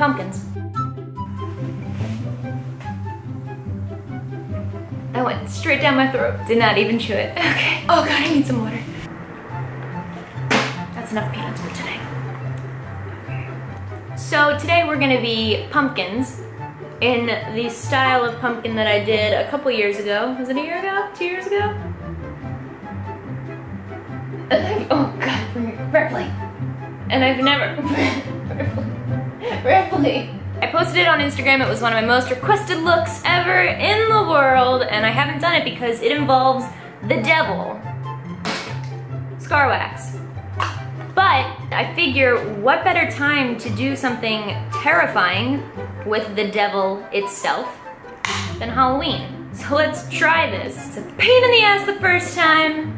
pumpkins. That went straight down my throat. Did not even chew it. Okay. Oh god, I need some water. That's enough peanuts for today. So today we're gonna be pumpkins in the style of pumpkin that I did a couple years ago. Was it a year ago? Two years ago? Oh god, Ripley. And I've never, Ripley. I posted it on Instagram. It was one of my most requested looks ever in the world, and I haven't done it because it involves the devil. Scar wax. But I figure what better time to do something terrifying with the devil itself than Halloween. So let's try this. It's a pain in the ass the first time,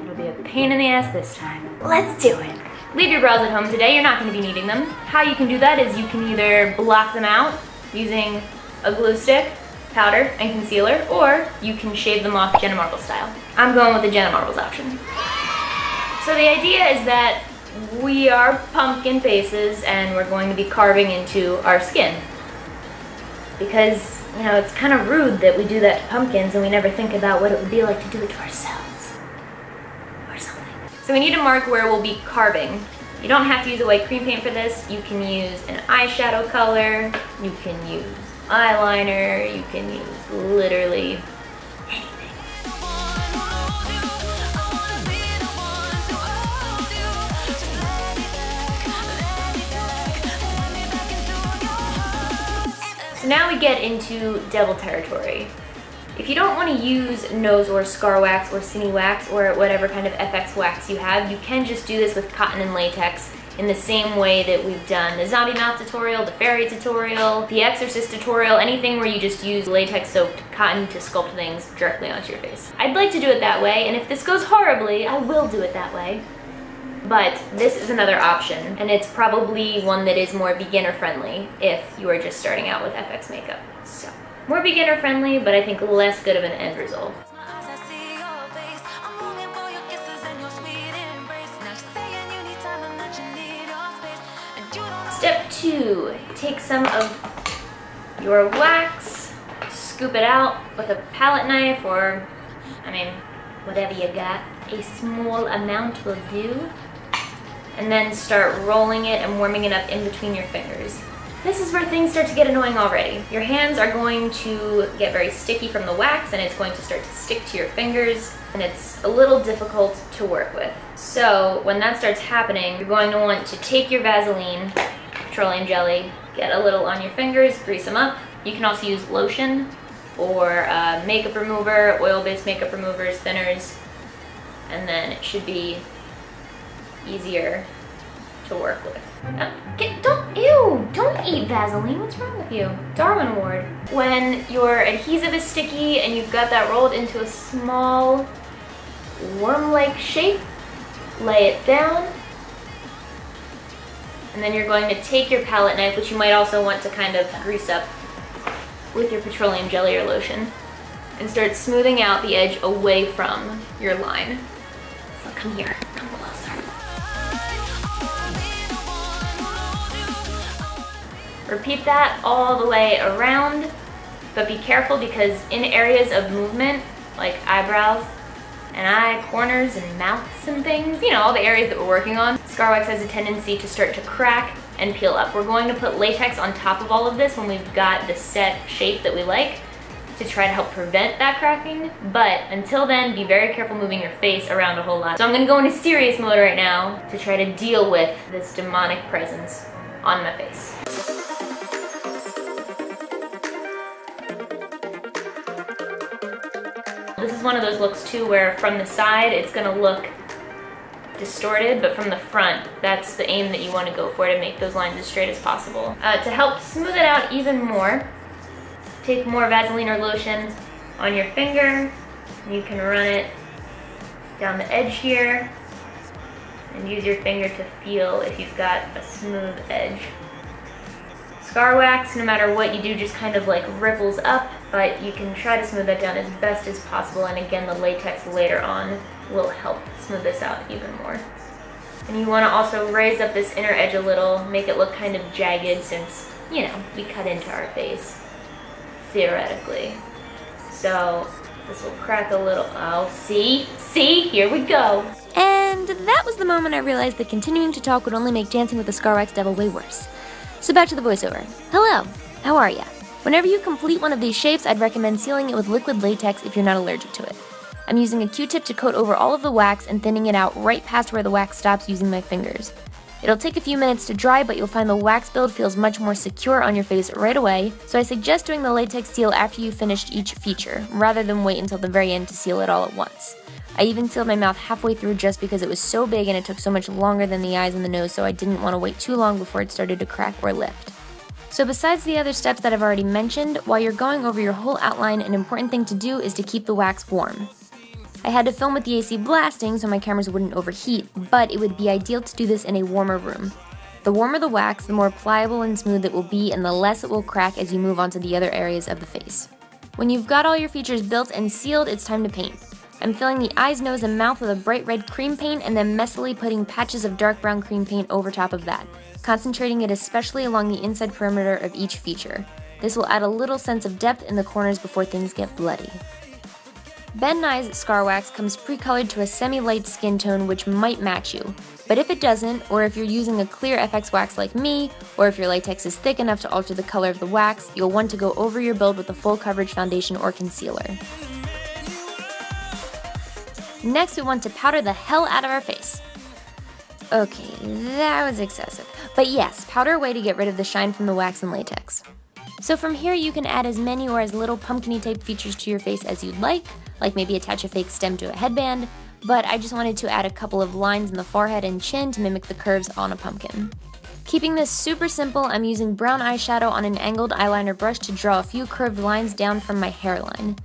It'll be a pain in the ass this time. Let's do it. Leave your brows at home today, you're not gonna be needing them. How you can do that is you can either block them out using a glue stick, powder, and concealer, or you can shave them off Jenna Marbles style. I'm going with the Jenna Marbles option. So the idea is that we are pumpkin faces and we're going to be carving into our skin. Because, you know, it's kind of rude that we do that to pumpkins and we never think about what it would be like to do it to ourselves. So we need to mark where we'll be carving. You don't have to use a white cream paint for this. You can use an eyeshadow color. You can use eyeliner. You can use literally anything. So now we get into devil territory. If you don't want to use nose or scar wax or cine wax or whatever kind of FX wax you have, you can just do this with cotton and latex in the same way that we've done the zombie mouth tutorial, the fairy tutorial, the exorcist tutorial, anything where you just use latex soaked cotton to sculpt things directly onto your face. I'd like to do it that way, and if this goes horribly, I will do it that way. But this is another option, and it's probably one that is more beginner friendly if you are just starting out with FX makeup. So. More beginner friendly, but I think less good of an end result. Step two, take some of your wax, scoop it out with a palette knife or, I mean, whatever you got. A small amount will do. And then start rolling it and warming it up in between your fingers. This is where things start to get annoying already. Your hands are going to get very sticky from the wax and it's going to start to stick to your fingers and it's a little difficult to work with. So when that starts happening, you're going to want to take your Vaseline, petroleum jelly, get a little on your fingers, grease them up. You can also use lotion or uh, makeup remover, oil-based makeup removers, thinners, and then it should be easier to work with. Uh, get, don't, ew, don't eat Vaseline. What's wrong with you? Darwin Ward. When your adhesive is sticky and you've got that rolled into a small worm-like shape, lay it down. And then you're going to take your palette knife, which you might also want to kind of grease up with your petroleum jelly or lotion, and start smoothing out the edge away from your line. So come here, Repeat that all the way around, but be careful because in areas of movement, like eyebrows and eye corners and mouths and things, you know, all the areas that we're working on, scar wax has a tendency to start to crack and peel up. We're going to put latex on top of all of this when we've got the set shape that we like to try to help prevent that cracking. But until then, be very careful moving your face around a whole lot. So I'm gonna go into serious mode right now to try to deal with this demonic presence on my face. One of those looks too where from the side it's gonna look distorted, but from the front, that's the aim that you wanna go for to make those lines as straight as possible. Uh, to help smooth it out even more, take more Vaseline or lotion on your finger. You can run it down the edge here and use your finger to feel if you've got a smooth edge. Scar wax, no matter what you do, just kind of like ripples up, but you can try to smooth that down as best as possible, and again, the latex later on will help smooth this out even more. And you want to also raise up this inner edge a little, make it look kind of jagged since, you know, we cut into our face, theoretically. So this will crack a little. Oh, see? See? Here we go. And that was the moment I realized that continuing to talk would only make Dancing with the Scar Wax Devil way worse. So back to the voiceover. Hello, how are ya? Whenever you complete one of these shapes, I'd recommend sealing it with liquid latex if you're not allergic to it. I'm using a Q-tip to coat over all of the wax and thinning it out right past where the wax stops using my fingers. It'll take a few minutes to dry, but you'll find the wax build feels much more secure on your face right away, so I suggest doing the latex seal after you've finished each feature, rather than wait until the very end to seal it all at once. I even sealed my mouth halfway through just because it was so big and it took so much longer than the eyes and the nose, so I didn't want to wait too long before it started to crack or lift. So besides the other steps that I've already mentioned, while you're going over your whole outline, an important thing to do is to keep the wax warm. I had to film with the AC blasting so my cameras wouldn't overheat, but it would be ideal to do this in a warmer room. The warmer the wax, the more pliable and smooth it will be and the less it will crack as you move on to the other areas of the face. When you've got all your features built and sealed, it's time to paint. I'm filling the eyes, nose, and mouth with a bright red cream paint and then messily putting patches of dark brown cream paint over top of that, concentrating it especially along the inside perimeter of each feature. This will add a little sense of depth in the corners before things get bloody. Ben Nye's Scar Wax comes pre-colored to a semi-light skin tone which might match you, but if it doesn't, or if you're using a clear FX wax like me, or if your latex is thick enough to alter the color of the wax, you'll want to go over your build with a full coverage foundation or concealer. Next, we want to powder the hell out of our face. Okay, that was excessive. But yes, powder away to get rid of the shine from the wax and latex. So from here, you can add as many or as little pumpkiny type features to your face as you'd like, like maybe attach a fake stem to a headband, but I just wanted to add a couple of lines in the forehead and chin to mimic the curves on a pumpkin. Keeping this super simple, I'm using brown eyeshadow on an angled eyeliner brush to draw a few curved lines down from my hairline.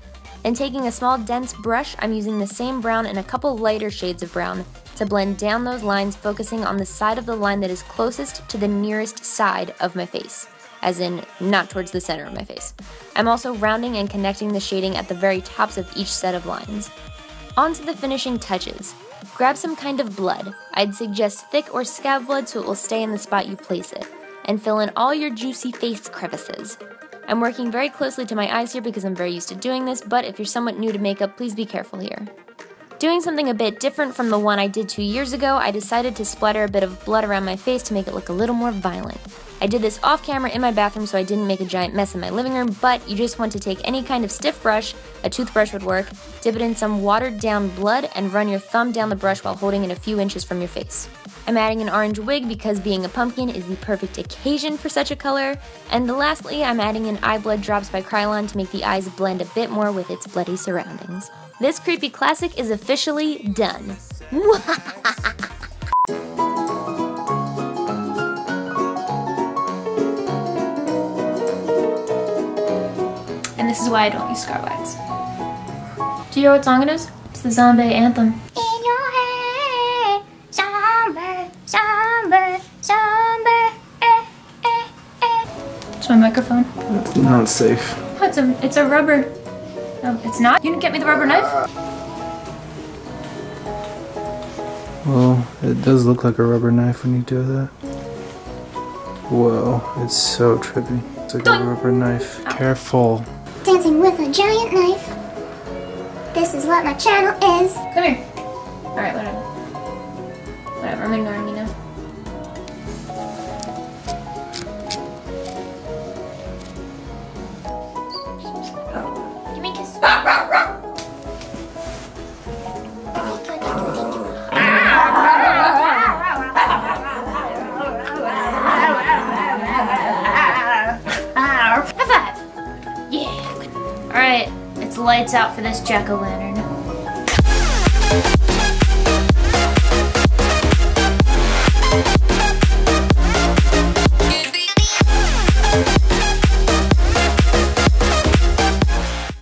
And taking a small dense brush, I'm using the same brown and a couple lighter shades of brown to blend down those lines focusing on the side of the line that is closest to the nearest side of my face as in not towards the center of my face. I'm also rounding and connecting the shading at the very tops of each set of lines. On to the finishing touches. Grab some kind of blood. I'd suggest thick or scab blood so it will stay in the spot you place it, and fill in all your juicy face crevices. I'm working very closely to my eyes here because I'm very used to doing this, but if you're somewhat new to makeup, please be careful here. Doing something a bit different from the one I did two years ago, I decided to splatter a bit of blood around my face to make it look a little more violent. I did this off camera in my bathroom so I didn't make a giant mess in my living room, but you just want to take any kind of stiff brush, a toothbrush would work, dip it in some watered down blood, and run your thumb down the brush while holding it a few inches from your face. I'm adding an orange wig because being a pumpkin is the perfect occasion for such a color. And lastly, I'm adding in eye blood drops by Kryolan to make the eyes blend a bit more with its bloody surroundings. This creepy classic is officially done. And this is why I don't use Scar Wax. Do you hear what song it is? It's the zombie anthem. Microphone. It's not safe. Oh, it's a, it's a rubber. No, it's not. You didn't get me the rubber knife? Well, it does look like a rubber knife when you do that. Whoa, it's so trippy. It's like a rubber knife. Careful. Dancing with a giant knife. This is what my channel is. Come here. Alright, whatever. Whatever, I'm ignoring you Alright, it's lights out for this jack-o'-lantern.